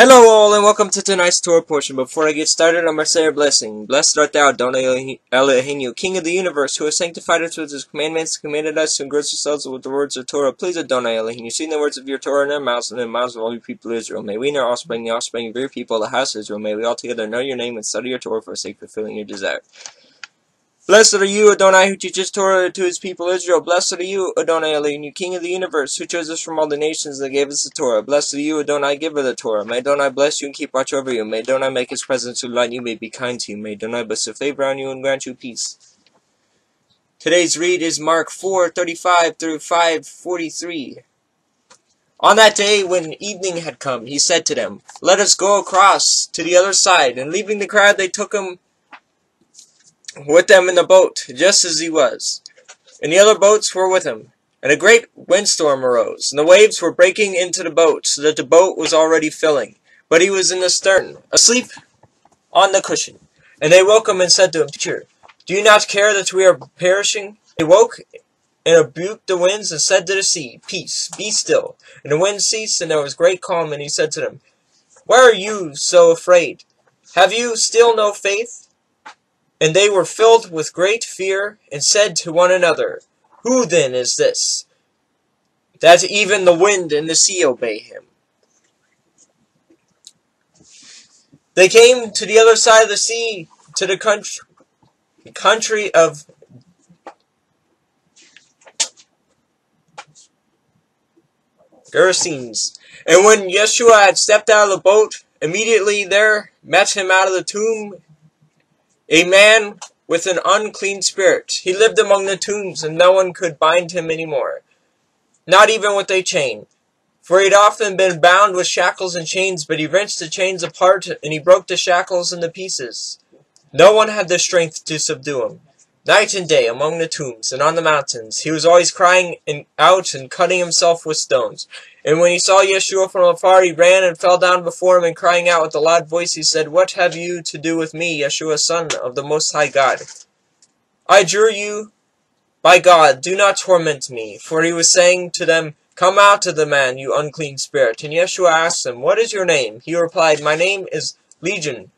Hello all and welcome to tonight's Torah portion. Before I get started, going to say a blessing. Blessed art thou, Adonai Eloheinu, King of the universe, who has sanctified us with his commandments, commanded us to engross ourselves with the words of Torah. Please, Adonai Eloheinu, sing the words of your Torah in our mouths and in the mouths of all your people Israel. May we and our offspring, the offspring of your people, the house of Israel, may we all together know your name and study your Torah for the sake of fulfilling your desire. Blessed are you, Adonai, who teaches Torah to his people Israel. Blessed are you, Adonai Eloheinu, King of the universe, who chose us from all the nations and gave us the Torah. Blessed are you, Adonai, giver of the Torah. May Adonai bless you and keep watch over you. May Adonai make his presence to light you, may be kind to you. May Adonai bless favor on you and grant you peace. Today's read is Mark 4:35 through 5:43. On that day, when evening had come, he said to them, Let us go across to the other side. And leaving the crowd, they took him with them in the boat, just as he was. And the other boats were with him. And a great windstorm arose, and the waves were breaking into the boat, so that the boat was already filling. But he was in the stern, asleep on the cushion. And they woke him and said to him, Teacher, do you not care that we are perishing? He woke and rebuked the winds and said to the sea, Peace, be still. And the wind ceased, and there was great calm. And he said to them, Why are you so afraid? Have you still no faith? And they were filled with great fear, and said to one another, Who then is this, that even the wind and the sea obey him? They came to the other side of the sea, to the country, country of Gerasenes. And when Yeshua had stepped out of the boat, immediately there met him out of the tomb a man with an unclean spirit. He lived among the tombs, and no one could bind him any more, not even with a chain. For he had often been bound with shackles and chains, but he wrenched the chains apart, and he broke the shackles into pieces. No one had the strength to subdue him. Night and day, among the tombs and on the mountains, he was always crying out and cutting himself with stones. And when he saw Yeshua from afar, he ran and fell down before him, and crying out with a loud voice, he said, What have you to do with me, Yeshua, Son of the Most High God? I adjure you, by God, do not torment me. For he was saying to them, Come out of the man, you unclean spirit. And Yeshua asked him, What is your name? He replied, My name is Legion,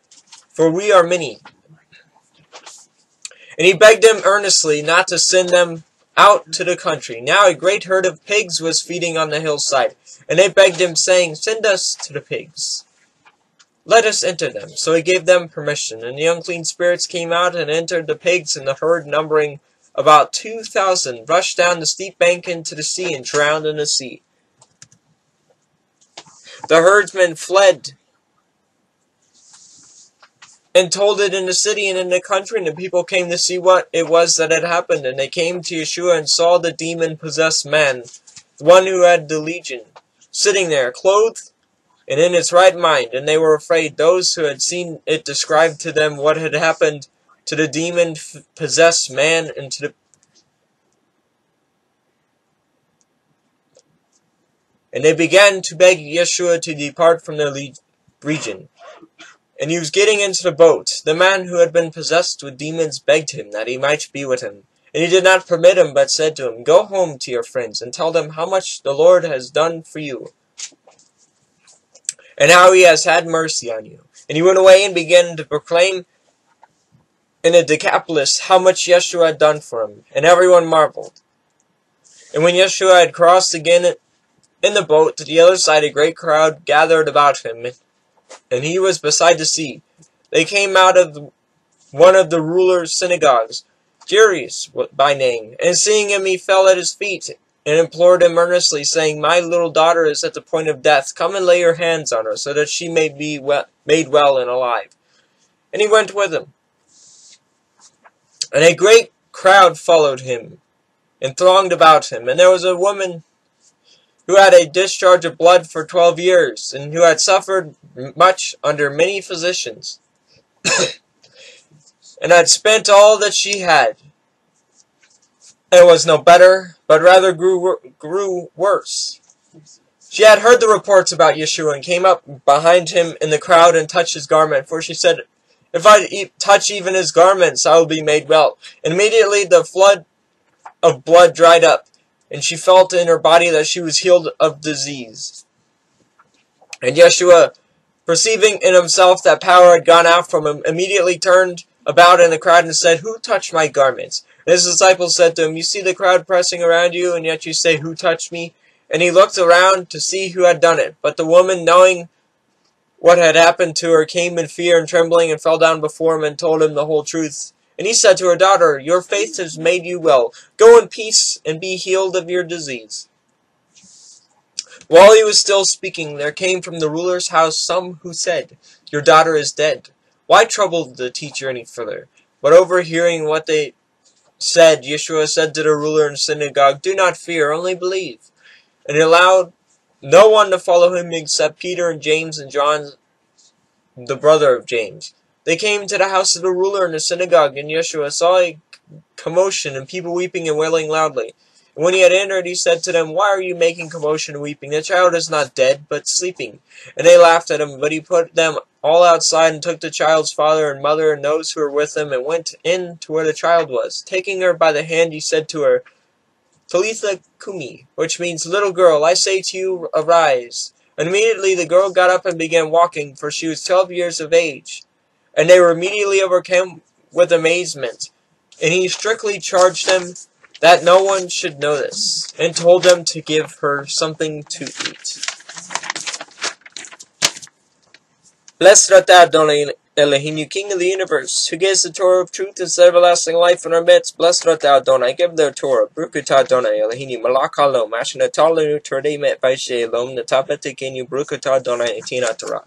for we are many. And he begged them earnestly not to send them out to the country. Now a great herd of pigs was feeding on the hillside, and they begged him, saying, Send us to the pigs. Let us enter them. So he gave them permission, and the unclean spirits came out and entered the pigs, and the herd, numbering about two thousand, rushed down the steep bank into the sea and drowned in the sea. The herdsmen fled and told it in the city and in the country, and the people came to see what it was that had happened. And they came to Yeshua and saw the demon-possessed man, one who had the legion, sitting there, clothed and in his right mind. And they were afraid. Those who had seen it described to them what had happened to the demon-possessed man and to the And they began to beg Yeshua to depart from their region. And he was getting into the boat. The man who had been possessed with demons begged him that he might be with him. And he did not permit him, but said to him, Go home to your friends, and tell them how much the Lord has done for you, and how he has had mercy on you. And he went away and began to proclaim in the Decapolis how much Yeshua had done for him, and everyone marveled. And when Yeshua had crossed again in the boat to the other side, a great crowd gathered about him, and he was beside the sea. They came out of one of the rulers' synagogues, Jairus by name, and seeing him he fell at his feet and implored him earnestly, saying, My little daughter is at the point of death. Come and lay your hands on her, so that she may be well, made well and alive. And he went with him. And a great crowd followed him and thronged about him. And there was a woman who had a discharge of blood for twelve years, and who had suffered much under many physicians, and had spent all that she had, and was no better, but rather grew, grew worse. She had heard the reports about Yeshua, and came up behind him in the crowd and touched his garment, for she said, If I touch even his garments, I will be made well. And immediately the flood of blood dried up, and she felt in her body that she was healed of disease. And Yeshua Perceiving in himself that power had gone out from him, immediately turned about in the crowd and said, Who touched my garments? And his disciples said to him, You see the crowd pressing around you, and yet you say, Who touched me? And he looked around to see who had done it. But the woman, knowing what had happened to her, came in fear and trembling and fell down before him and told him the whole truth. And he said to her, Daughter, your faith has made you well. Go in peace and be healed of your disease. While he was still speaking, there came from the ruler's house some who said, Your daughter is dead. Why trouble the teacher any further? But overhearing what they said, Yeshua said to the ruler in the synagogue, Do not fear, only believe. And he allowed no one to follow him except Peter and James and John, the brother of James. They came to the house of the ruler in the synagogue, and Yeshua saw a commotion and people weeping and wailing loudly. And when he had entered, he said to them, Why are you making commotion and weeping? The child is not dead, but sleeping. And they laughed at him, but he put them all outside and took the child's father and mother and those who were with them and went in to where the child was. Taking her by the hand, he said to her, Talitha Kumi, which means, Little girl, I say to you, arise. And immediately the girl got up and began walking, for she was twelve years of age. And they were immediately overcome with amazement. And he strictly charged them that no one should know this, and told them to give her something to eat. Blessed art thou, Adonai Elohim, King of the universe, who gives the Torah of truth and everlasting life in our midst. Blessed art thou, Adonai, give the Torah. Brukata Adonai Elohim, malak halom, ashna talenu torde met vaishe elom, natapete kenu brukata etina Torah.